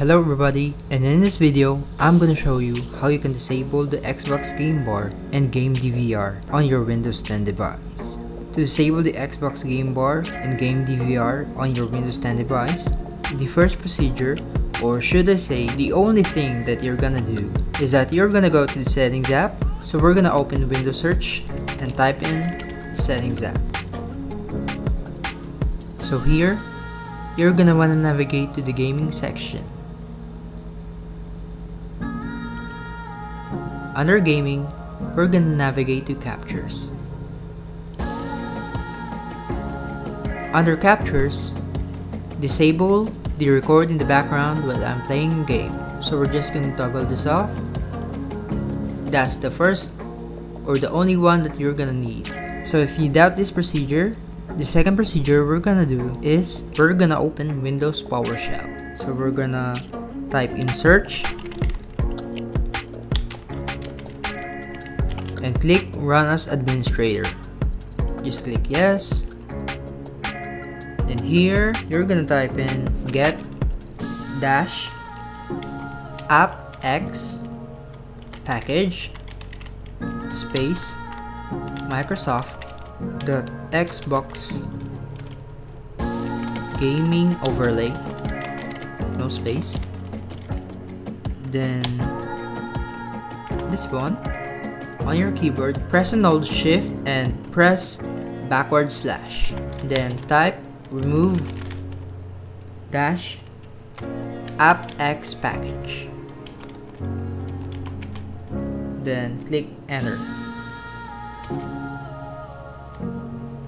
Hello everybody, and in this video, I'm gonna show you how you can disable the Xbox Game Bar and Game DVR on your Windows 10 device. To disable the Xbox Game Bar and Game DVR on your Windows 10 device, the first procedure, or should I say the only thing that you're gonna do, is that you're gonna go to the settings app, so we're gonna open Windows search and type in settings app. So here, you're gonna wanna navigate to the gaming section. Under gaming, we're gonna navigate to captures. Under captures, disable the record in the background while I'm playing a game. So we're just gonna toggle this off. That's the first or the only one that you're gonna need. So if you doubt this procedure, the second procedure we're gonna do is we're gonna open Windows PowerShell. So we're gonna type in search and click run as administrator. Just click yes. Then here, you're gonna type in get dash appx package space Microsoft the Xbox gaming overlay no space then this one on your keyboard, press and hold shift and press backward slash. Then type remove dash appx package. Then click enter.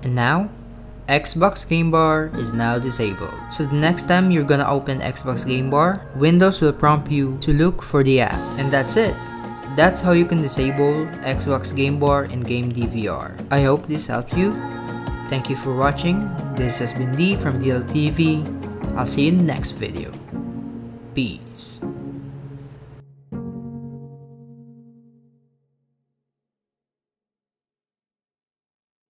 And now, Xbox Game Bar is now disabled. So the next time you're gonna open Xbox Game Bar, Windows will prompt you to look for the app. And that's it. That's how you can disable Xbox Game Bar and Game DVR. I hope this helps you. Thank you for watching. This has been Lee from DLTV. I'll see you in the next video. Peace.